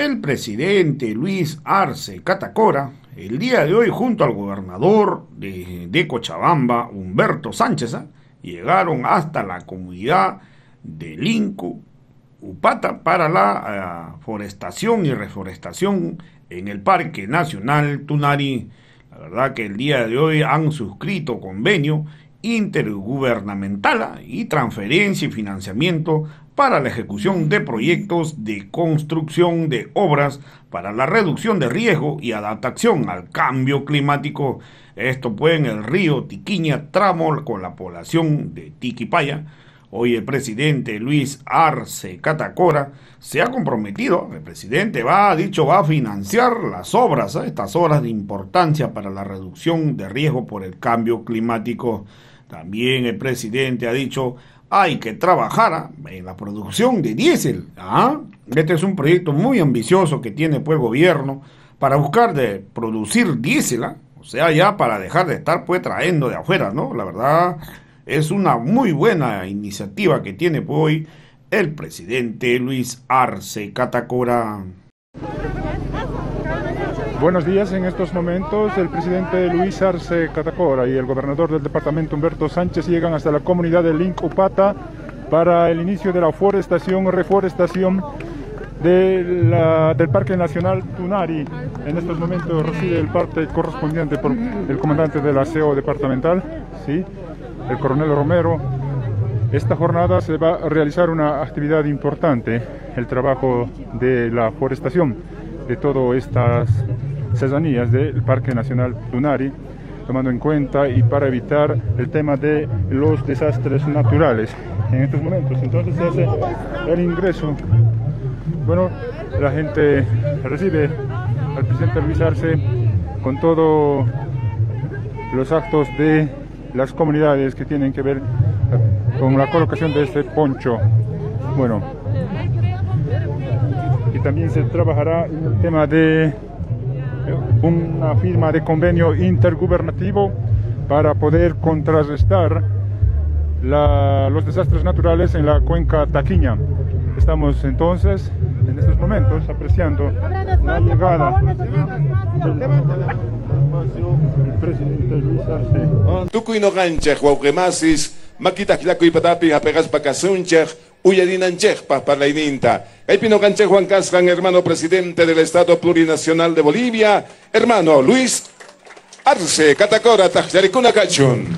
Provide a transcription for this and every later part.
El presidente Luis Arce Catacora, el día de hoy junto al gobernador de, Cochabamba, Humberto Sánchez, ¿ah? llegaron hasta la comunidad de Linco, Upata, para la eh, forestación y reforestación en el Parque Nacional Tunari. La verdad que el día de hoy han suscrito convenio intergubernamental y transferencia y financiamiento para la ejecución de proyectos de construcción de obras para la reducción de riesgo y adaptación al cambio climático. Esto fue en el río Tiquiña, tramo con la población de Tiquipaya. Hoy el presidente Luis Arce Catacora se ha comprometido, el presidente va, ha dicho, va a financiar las obras, ¿eh? estas obras de importancia para la reducción de riesgo por el cambio climático. También el presidente ha dicho hay que trabajar en la producción de diésel. ¿ah? Este es un proyecto muy ambicioso que tiene pues el gobierno para buscar de producir diésel, ¿ah? o sea, ya para dejar de estar pues trayendo de afuera, ¿no? La verdad es una muy buena iniciativa que tiene pues, hoy el presidente Luis Arce Catacora. Buenos días. En estos momentos el presidente Luis Arce Catacora y el gobernador del departamento Humberto Sánchez llegan hasta la comunidad de Link Upata para el inicio de la forestación reforestación del Parque Nacional Tunari. En estos momentos recibe el parte correspondiente por el comandante del aseo departamental, ¿sí? el coronel Romero. Esta jornada se va a realizar una actividad importante, el trabajo de la forestación de todas estas cesanías del Parque Nacional Tunari, tomando en cuenta y para evitar el tema de los desastres naturales en estos momentos. Entonces se hace el ingreso. Bueno, la gente recibe al presidente Luis Arce con todos los actos de las comunidades que tienen que ver con la colocación de este poncho. Bueno, y también se trabajará en el tema de una firma de convenio intergubernativo para poder contrarrestar los desastres naturales en la cuenca Taquiña. Estamos entonces en estos momentos apreciando la llegada del presidente Luis Arce. Tukuy no kanchek, wauquemasis, maquitajlacuy patapi, apegas pacasunchek, Uyadinanchej, Parlaininta. Pino Canche Juan Cascan, hermano presidente del Estado Plurinacional de Bolivia, hermano Luis Arce, Catacora, Tajlaricuna Cachun.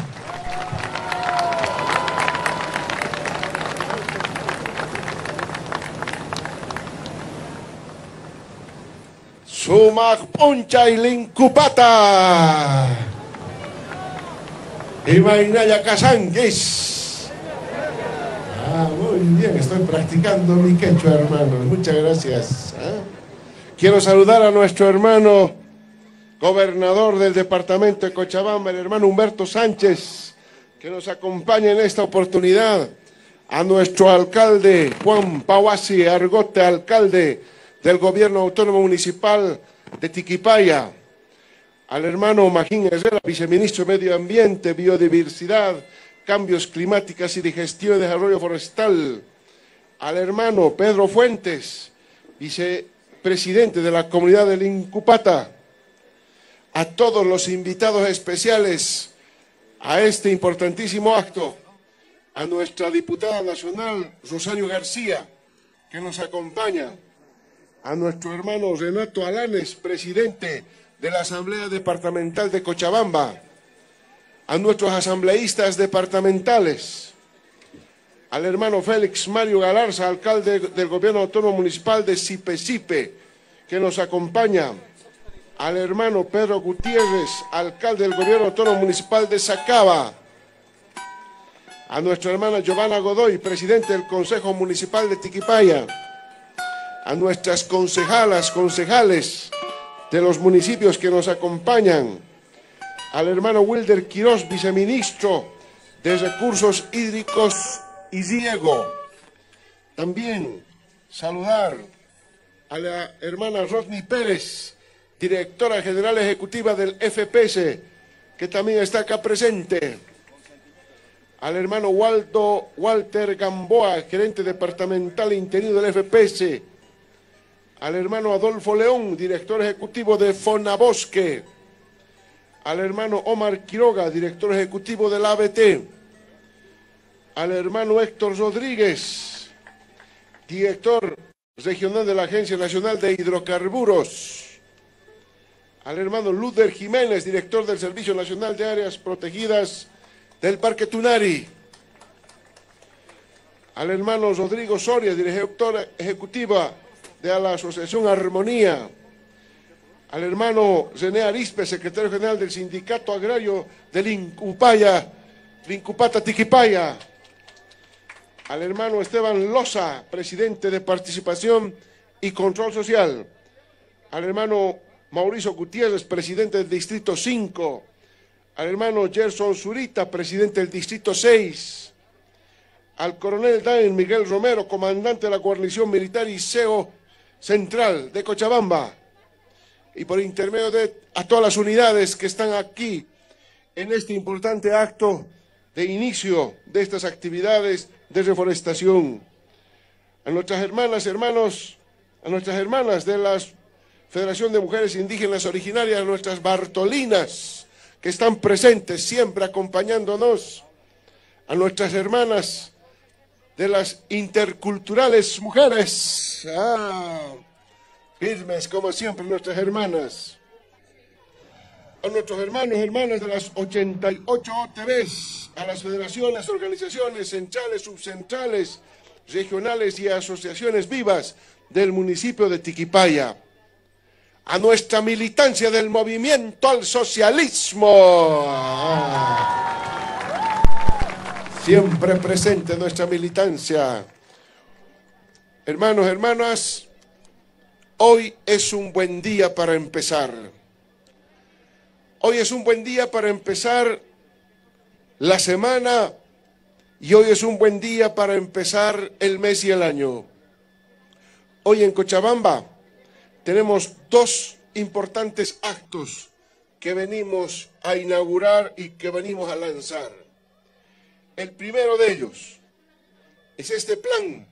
Sumak Poncha y Lincupata. Imainaya Casanguis. Muy bien, estoy practicando mi quechua, hermano. Muchas gracias. ¿ah? Quiero saludar a nuestro hermano gobernador del departamento de Cochabamba, el hermano Humberto Sánchez, que nos acompaña en esta oportunidad. A nuestro alcalde Juan Pauasi Argote, alcalde del gobierno autónomo municipal de Tiquipaya. Al hermano Magín Herrera, viceministro de Medio Ambiente, Biodiversidad Cambios Climáticas y de Gestión de Desarrollo Forestal, al hermano Pedro Fuentes, vicepresidente de la comunidad del Incupata, a todos los invitados especiales a este importantísimo acto, a nuestra diputada nacional Rosario García, que nos acompaña, a nuestro hermano Renato Alanes, presidente de la Asamblea Departamental de Cochabamba, a nuestros asambleístas departamentales, al hermano Félix Mario Galarza, alcalde del Gobierno Autónomo Municipal de Sipe que nos acompaña, al hermano Pedro Gutiérrez, alcalde del Gobierno Autónomo Municipal de Sacaba, a nuestra hermana Giovanna Godoy, presidente del Consejo Municipal de Tiquipaya, a nuestras concejalas, concejales de los municipios que nos acompañan, al hermano Wilder Quirós, viceministro de Recursos Hídricos y Riego. También saludar a la hermana Rodney Pérez, directora general ejecutiva del FPS, que también está acá presente. Al hermano Waldo, Walter Gamboa, gerente departamental interino del FPS. al hermano Adolfo León, director ejecutivo de Fonabosque, al hermano Omar Quiroga, director ejecutivo del ABT, al hermano Héctor Rodríguez, director regional de la Agencia Nacional de Hidrocarburos, al hermano Luther Jiménez, director del Servicio Nacional de Áreas Protegidas del Parque Tunari, al hermano Rodrigo Soria, director ejecutiva de la Asociación Armonía, al hermano René Arispe, secretario general del Sindicato Agrario del Incupaya, Incupata Tiquipaya, al hermano Esteban Loza, presidente de Participación y Control Social, al hermano Mauricio Gutiérrez, presidente del Distrito 5, al hermano Gerson Zurita, presidente del Distrito 6, al coronel Daniel Miguel Romero, comandante de la guarnición militar y CEO central de Cochabamba y por intermedio de a todas las unidades que están aquí en este importante acto de inicio de estas actividades de reforestación. A nuestras hermanas, hermanos, a nuestras hermanas de la Federación de Mujeres Indígenas Originarias, nuestras Bartolinas, que están presentes siempre acompañándonos, a nuestras hermanas de las interculturales mujeres. Ah, firmes como siempre nuestras hermanas. A nuestros hermanos hermanas de las 88 OTBs, a las federaciones, organizaciones centrales, subcentrales, regionales y asociaciones vivas del municipio de Tiquipaya. A nuestra militancia del movimiento al socialismo. Siempre presente nuestra militancia. Hermanos, hermanas, hoy es un buen día para empezar. Hoy es un buen día para empezar la semana y hoy es un buen día para empezar el mes y el año. Hoy en Cochabamba tenemos dos importantes actos que venimos a inaugurar y que venimos a lanzar. El primero de ellos es este plan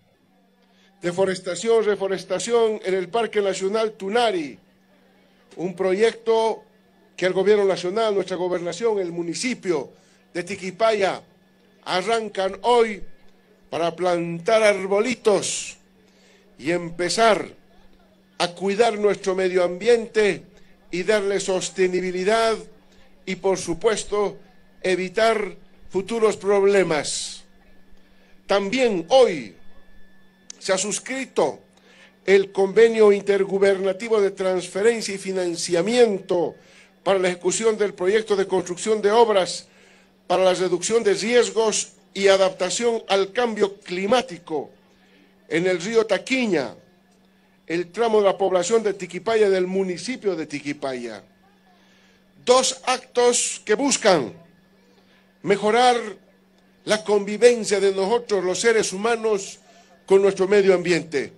de forestación, reforestación en el Parque Nacional Tunari, un proyecto que el Gobierno Nacional, nuestra gobernación, el municipio de Tiquipaya arrancan hoy para plantar arbolitos y empezar a cuidar nuestro medio ambiente y darle sostenibilidad y, por supuesto, evitar futuros problemas. También hoy se ha suscrito el convenio intergubernativo de transferencia y financiamiento para la ejecución del proyecto de construcción de obras para la reducción de riesgos y adaptación al cambio climático en el río Taquiña, el tramo de la población de Tiquipaya del municipio de Tiquipaya. Dos actos que buscan mejorar la convivencia de nosotros los seres humanos con nuestro medio ambiente.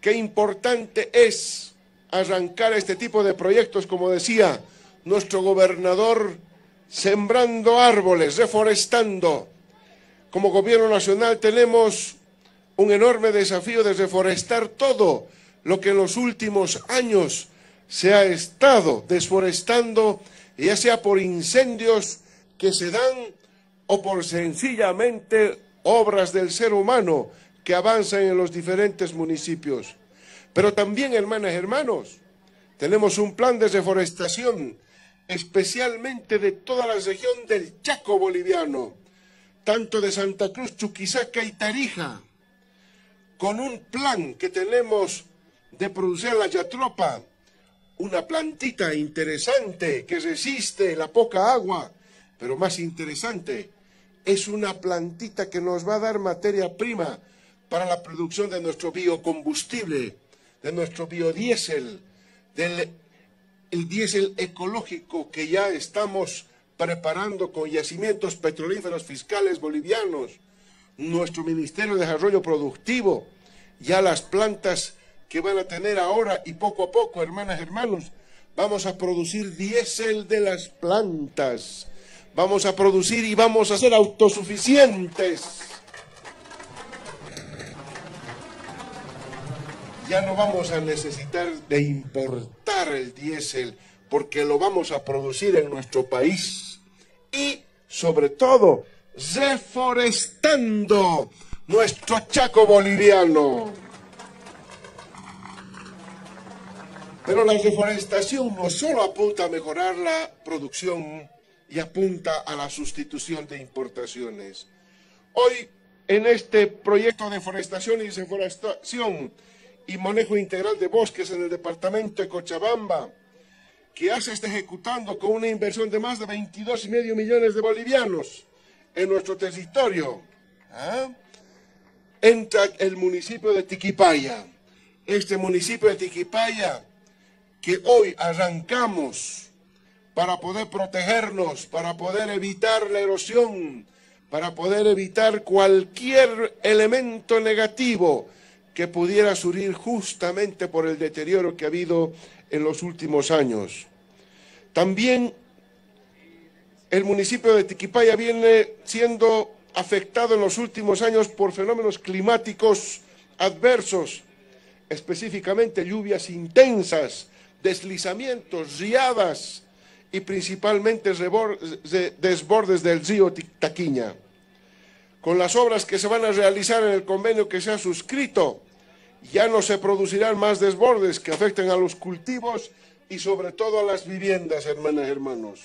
Qué importante es arrancar este tipo de proyectos, como decía nuestro gobernador, sembrando árboles, reforestando. Como gobierno nacional tenemos un enorme desafío de reforestar todo lo que en los últimos años se ha estado desforestando, ya sea por incendios, que se dan o por sencillamente obras del ser humano que avanzan en los diferentes municipios. Pero también, hermanas y hermanos, tenemos un plan de reforestación, especialmente de toda la región del Chaco boliviano, tanto de Santa Cruz, Chuquisaca y Tarija, con un plan que tenemos de producir la yatropa, una plantita interesante que resiste la poca agua, pero más interesante, es una plantita que nos va a dar materia prima para la producción de nuestro biocombustible, de nuestro biodiesel, del el diésel ecológico que ya estamos preparando con yacimientos petrolíferos fiscales bolivianos, nuestro Ministerio de Desarrollo Productivo, ya las plantas que van a tener ahora y poco a poco, hermanas, hermanos, vamos a producir diésel de las plantas vamos a producir y vamos a ser autosuficientes. Ya no vamos a necesitar de importar el diésel porque lo vamos a producir en nuestro país y sobre todo reforestando nuestro chaco boliviano. Pero la reforestación no solo apunta a mejorar la producción y apunta a la sustitución de importaciones. Hoy, en este proyecto de forestación y deforestación y manejo integral de bosques en el departamento de Cochabamba, que ya se está ejecutando con una inversión de más de 22 y medio millones de bolivianos en nuestro territorio, ¿ah? entra el municipio de Tiquipaya. Este municipio de Tiquipaya que hoy arrancamos para poder protegernos, para poder evitar la erosión, para poder evitar cualquier elemento negativo que pudiera surgir justamente por el deterioro que ha habido en los últimos años. También el municipio de Tiquipaya viene siendo afectado en los últimos años por fenómenos climáticos adversos, específicamente lluvias intensas, deslizamientos, riadas y principalmente desbordes del río Taquiña. Con las obras que se van a realizar en el convenio que se ha suscrito, ya no se producirán más desbordes que afecten a los cultivos y sobre todo a las viviendas, hermanas y hermanos.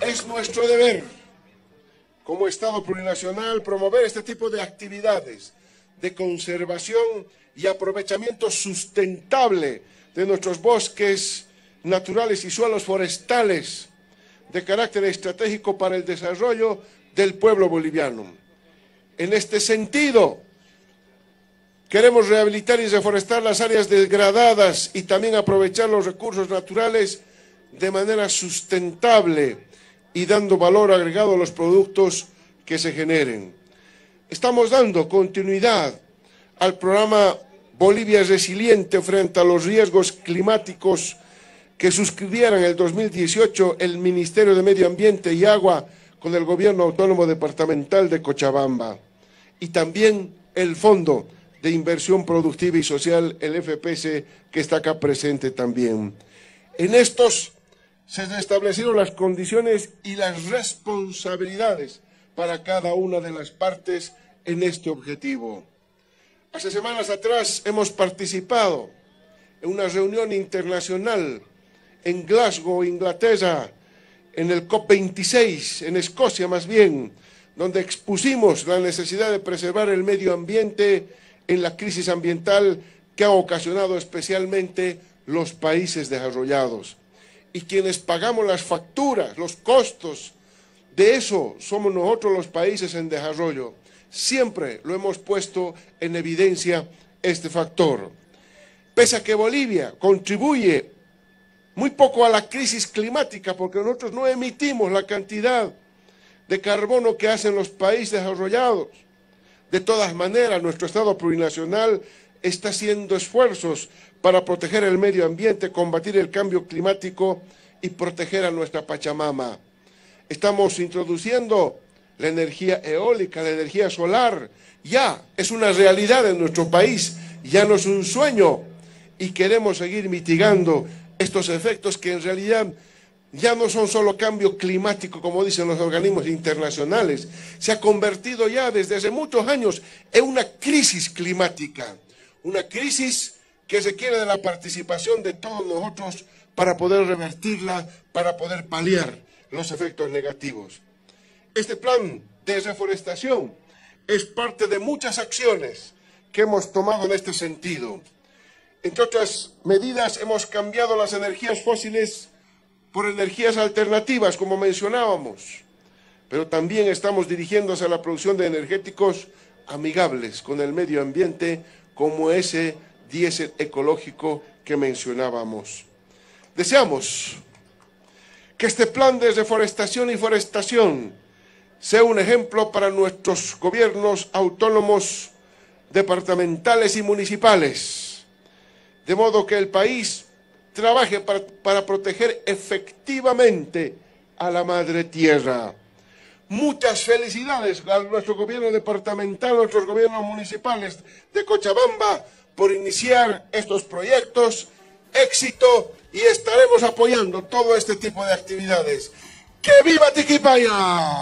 Es nuestro deber, como Estado plurinacional, promover este tipo de actividades de conservación y aprovechamiento sustentable de nuestros bosques naturales y suelos forestales de carácter estratégico para el desarrollo del pueblo boliviano. En este sentido, queremos rehabilitar y reforestar las áreas degradadas y también aprovechar los recursos naturales de manera sustentable y dando valor agregado a los productos que se generen. Estamos dando continuidad al programa Bolivia Resiliente frente a los riesgos climáticos que suscribieran el 2018 el Ministerio de Medio Ambiente y Agua con el Gobierno Autónomo Departamental de Cochabamba y también el Fondo de Inversión Productiva y Social, el FPS, que está acá presente también. En estos se establecieron las condiciones y las responsabilidades para cada una de las partes en este objetivo. Hace semanas atrás hemos participado en una reunión internacional en Glasgow, Inglaterra, en el COP26, en Escocia más bien, donde expusimos la necesidad de preservar el medio ambiente en la crisis ambiental que ha ocasionado especialmente los países desarrollados. Y quienes pagamos las facturas, los costos de eso somos nosotros los países en desarrollo. Siempre lo hemos puesto en evidencia este factor. Pese a que Bolivia contribuye muy poco a la crisis climática, porque nosotros no emitimos la cantidad de carbono que hacen los países desarrollados. De todas maneras, nuestro Estado plurinacional está haciendo esfuerzos para proteger el medio ambiente, combatir el cambio climático y proteger a nuestra Pachamama. Estamos introduciendo la energía eólica, la energía solar. Ya es una realidad en nuestro país, ya no es un sueño y queremos seguir mitigando estos efectos que en realidad ya no son solo cambio climático, como dicen los organismos internacionales, se ha convertido ya desde hace muchos años en una crisis climática, una crisis que requiere de la participación de todos nosotros para poder revertirla, para poder paliar los efectos negativos. Este plan de reforestación es parte de muchas acciones que hemos tomado en este sentido. Entre otras medidas, hemos cambiado las energías fósiles por energías alternativas, como mencionábamos, pero también estamos dirigiéndose a la producción de energéticos amigables con el medio ambiente, como ese diésel ecológico que mencionábamos. Deseamos que este plan de reforestación y forestación sea un ejemplo para nuestros gobiernos autónomos, departamentales y municipales, de modo que el país trabaje para, proteger efectivamente a la madre tierra, Muchas felicidades a nuestro gobierno departamental, a nuestros gobiernos municipales de Cochabamba por iniciar estos proyectos. Éxito y estaremos apoyando todo este tipo de actividades. ¡Que viva Tiquipaya!